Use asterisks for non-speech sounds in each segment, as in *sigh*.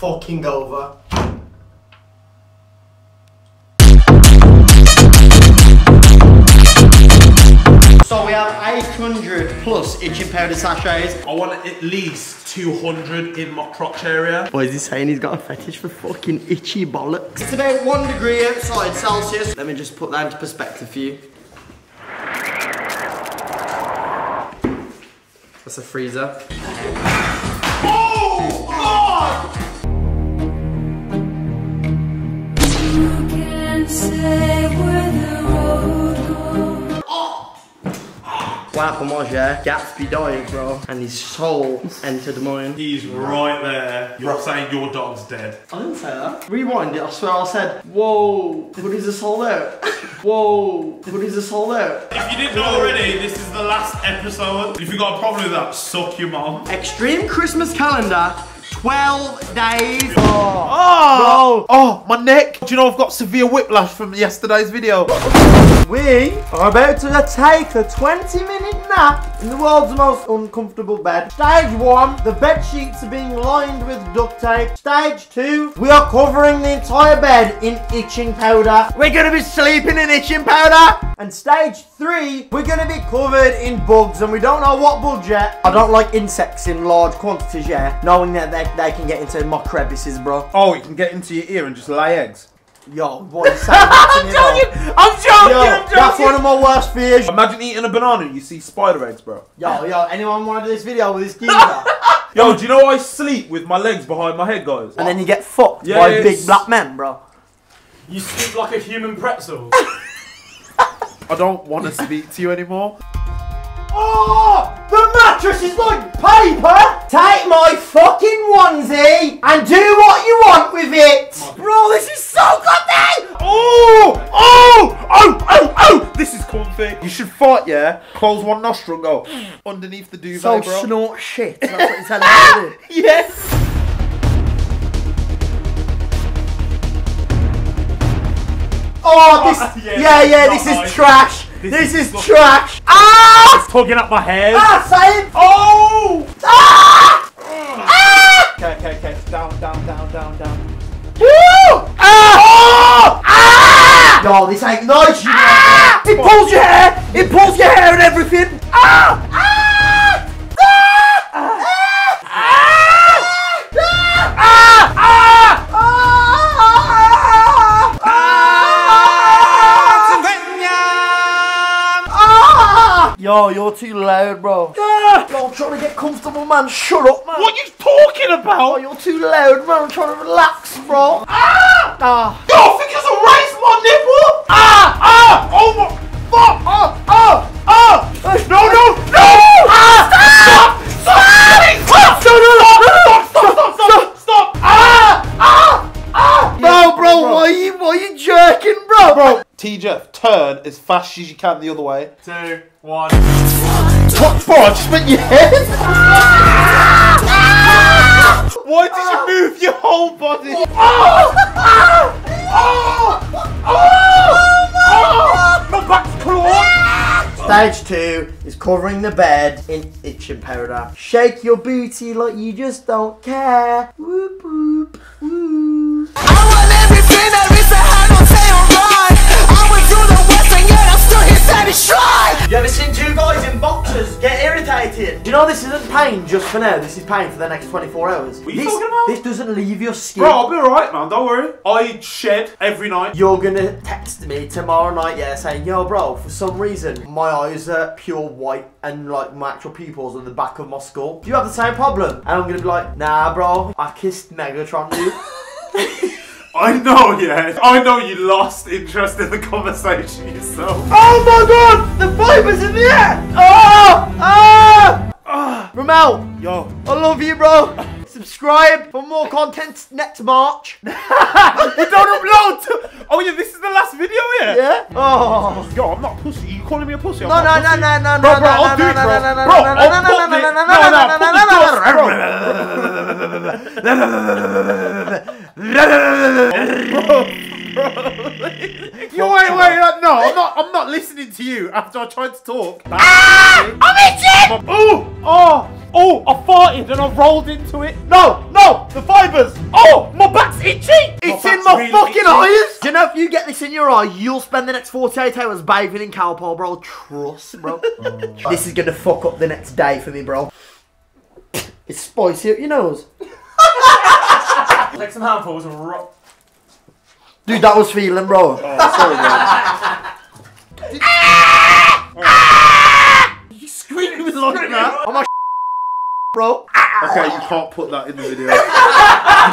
Christmas calendar's fucking over. So we have 800 plus itching powder sachets. I want at least 200 in my crotch area. What is he saying? He's got a fetish for fucking itchy bollocks. It's about one degree outside Celsius. Let me just put that into perspective for you. That's a freezer. Wow, Pomage, yeah? Gatsby died, bro. And his soul entered mine. He's right there. You're saying your dog's dead. I didn't say that. Rewind it, I swear I said, whoa, hoodies are sold out. whoa, hoodies are sold out. If you didn't know already, this is the last episode. If you got a problem with that, suck your mom. Extreme Christmas calendar, 12 days. Oh! Oh. oh, my neck! Do you know I've got severe whiplash from yesterday's video? We are about to take a 20 minute nap in the world's most uncomfortable bed. Stage one, the bed sheets are being lined with duct tape. Stage two, we are covering the entire bed in itching powder. We're gonna be sleeping in itching powder. And stage three, we're gonna be covered in bugs and we don't know what bugs yet. I don't like insects in large quantities yet, knowing that they, they can get into my crevices, bro. Oh, you can get into your ear and just lay eggs. Yo, what is are you saying? *laughs* I'm joking! I'm joking! Yo, I'm joking! that's one of my worst fears. Imagine eating a banana and you see spider eggs, bro. Yo, yo, anyone want to do this video with this geezer? *laughs* Yo, do you know I sleep with my legs behind my head, guys? and then you get fucked by Yes. big black men, bro. You sleep like a human pretzel. *laughs* I don't want to speak to you anymore. Oh, the mattress is like paper. Take my fucking onesie and do what you want with it. Bro, this is so good Oh! Oh! Oh! Oh! Oh! This is comfy. You should fight, yeah? Close one nostril and go *sniffs* underneath the duvet, So bro. snort shit. That's what you're telling me to do. *laughs* Yes! Oh, this, Oh, *laughs* yeah, yeah, yeah, not this is nice. trash. This This, is is, trash. Ah! Tugging up my hair. Ah, same. Oh! Ah! Ah! Okay, okay, okay. Down, down, down, down, down. Woo! Ah! Ah! No, this ain't nice. You ah! It pulls your hair. It pulls your hair and everything. Ah! Yo, you're too loud, bro. Yo, I'm trying to get comfortable, man. Shut up, man. What are you talking Oh, about? you're too loud, man. I'm trying to relax, bro. Ah! Ah! Your fingers erased my nipple! Ah! Ah! Oh my... Fuck! Ah! Ah! Ah! No, no! No! Ah! Stop! Stop! Stop! No, no, Bro, T-Jeff, turn as fast as you can the other way. Two, one. What? Bro, I just meant your head! Why did you move your whole body? Oh! Ah! Oh! Oh! My back's clawed! Stage two is covering the bed in itching powder. Shake your booty like you just don't care. Whoop whoop pain just for now? This is pain for the next 24 hours. What are you this, talking about? This doesn't leave your skin. Bro, I'll be alright, man. Don't worry. I shed every night. You're gonna text me tomorrow night, yeah, saying, yo, bro, for some reason, my eyes are pure white and like my actual pupils are the back of my skull. Do you have the same problem? And I'm gonna be like, nah, bro, I kissed Megatron, dude. *laughs* *laughs* I know, yeah. I know you lost interest in the conversation yourself. oh my god, the fibers in the air! Oh! Ah! Ah! Romell, Yo, I love you, bro. Subscribe for more content next March. You don't upload! Oh, yeah, this is the last video, yeah? Yeah? Oh. Yo, I'm not a pussy. You calling me a pussy? I'm No, no, not a no, pussy. no, no, Bro, no, bro, no, I'll do no, it, no, bro. no, no, Bro, no, no, I'll no, put no, the- no, no, no, no, no, no, put no, Yo, wait, wait, uh, no, I'm not, I'm not listening to you after I tried to talk. I'm itching! Oh, oh, Oh, I farted and I rolled into it. No, no, the fibers. Oh, my back's itchy. It's back's in my really fucking itchy. eyes! Do you know if you get this in your eye, you'll spend the next 48 hours bathing in Calpol, bro. Trust, bro. *laughs* this is gonna fuck up the next day for me, bro. It's spicy up your nose. Take some handfuls and rock. Dude, that was feeling, bro. You screaming with like that? I'm a *laughs* bro. Okay, you can't put that in the video. *laughs*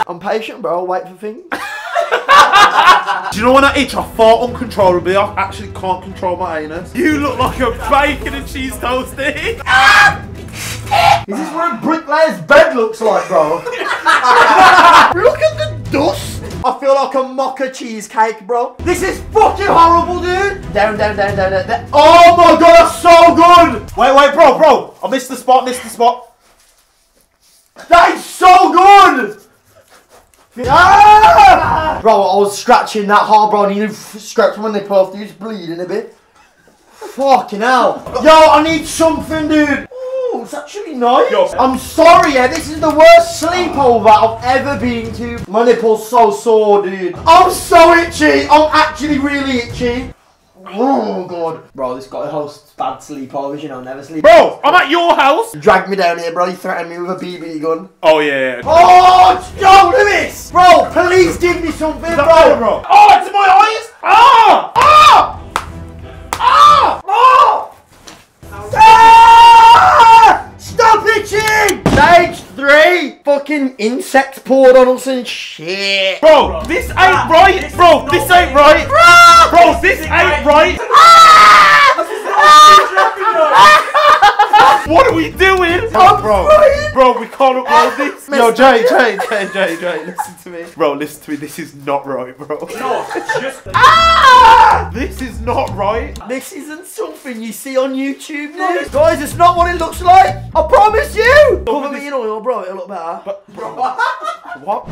I'm patient, bro. I'll wait for things. *laughs* Do you know when I itch, I fart uncontrollably. I actually can't control my anus. You look like a bacon and cheese toasty. Is this what a bricklayer's bed looks like, bro? Mocha cheesecake, bro. This is fucking horrible, dude. Down, down, down, down, down. down. Oh my god, that's so good. Wait, wait, bro, bro. I missed the spot, missed the spot. That is so good. Ah! Bro, I was scratching that hard, bro. And you scratch my nipple off, dude. It's bleeding a bit. Fucking hell. Yo, I need something, dude. Ooh, it's actually nice. Yo. I'm sorry, yeah. This is the worst sleepover I've ever been to. My nipple's so sore, dude. I'm so itchy. I'm actually really itchy. Oh, God. Bro, this guy hosts bad sleepovers, you know, never sleep. Bro, I'm at your house. Drag me down here, bro. You threatened me with a BB gun. Oh, yeah, yeah. Oh, Joe Lewis! Bro, please give me something, bro. bro. Oh, it's in my eyes. Ah! Ah! Itching! Stage three! Fucking insects poured on us and shit. Bro, this ain't ah, right. this Bro, is this not ain't it. right. Ah! Bro, this ain't right. Ah! *laughs* What are we doing? I'm bro, crying. bro, we can't upload this. *laughs* Yo, Mr. Jay, Jay, *laughs* Jay, Jay, Jay, listen to me. Bro, listen to me. This is not right, bro. No, just. Ah! This is not right. This isn't something you see on YouTube, dude. Guys, it's not what it looks like. I promise you. Cover me in oil, bro. It'll look better. Bro, What?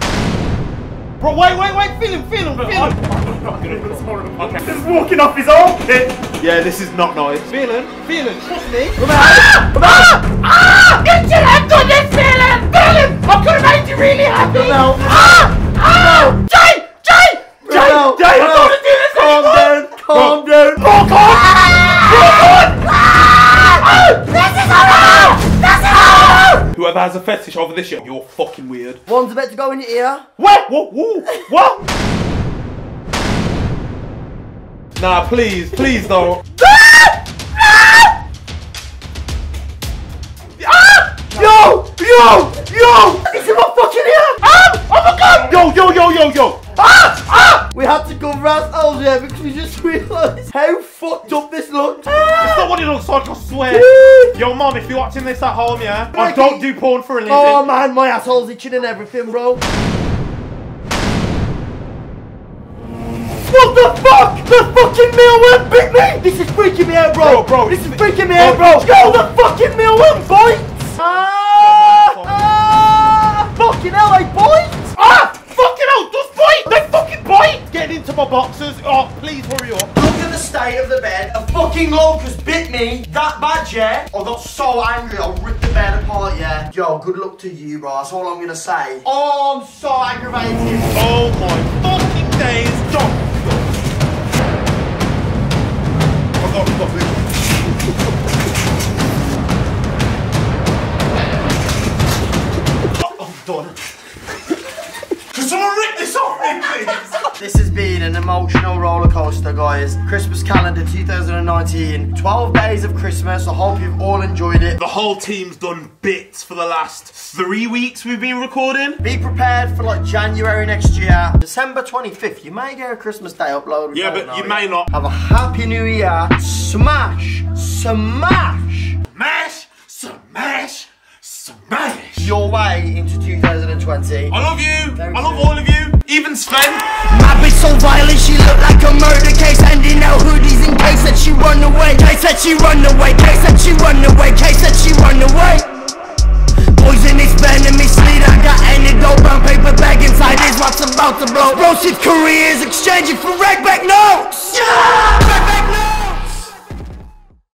Bro, wait, wait, wait. Feel him, feel him, feel him. Okay. Just walking off his armpit. Yeah, this is not nice. Feel him, feel. Trust me. Come out. Come out. Ah! You should have done this, Philip. Philip, I could have made you really happy. Come out. Ah! Ah! Jay! Jay! Jay! Jay, I don't wanna do this Calm anymore. down. Calm down. Rock on! Ah! This is horrible! This is horrible! Whoever has a fetish over this shit, you're fucking weird. One's about to go in your ear. What? What? Whoa, what? Nah, please, please don't. Ah! Yo! Yo! Yo! It's in my fucking ear! Ah! Oh my god! Yo, yo, yo, yo, yo. Ah! Ah! We had to cover ourselves here because we just realised how fucked up this looked. It's not what it looks like, I swear. Dude. Yo, mom, if you're watching this at home, yeah, I Like don't do porn for a living. Oh man, my asshole's itching and everything, bro. What the fuck? The fucking mealworm bit me! This is freaking me out, bro. Bro, bro, this is freaking me out, bro. Yo, the fucking mealworm bites! Ah! Ah! Fucking hell, they bite! Ah! Fucking hell, those bite! They fucking bite! Get into my boxers. Oh, please hurry up. Look at the state of the bed. A fucking locust bit me that bad, yeah. I got so angry, I ripped the bed apart, yeah. Yo, good luck to you, bro. That's all I'm gonna say. Oh, I'm so aggravated. Oh my fucking days, John. This off me, please? This has been an emotional roller coaster, guys. Christmas calendar 2019. 12 days of Christmas. I hope you've all enjoyed it. The whole team's done bits for the last three weeks we've been recording. Be prepared for like January next year. December 25th. You may get a Christmas Day upload. Yeah, but you may not. Have a happy new year. Smash, smash Smash! smash, smash. your way into 2020. I love you. Very I love all of you. Even Sven. My bitch so violent, she look like a murder case. Handing out hoodies in case that she run away. Case that she run away, case that she run away Case that she run away. Poison Poisonous venomous sleet, I got antidote Brown paper bag inside. Is what's about to blow. Explosive careers exchanging for rag back notes!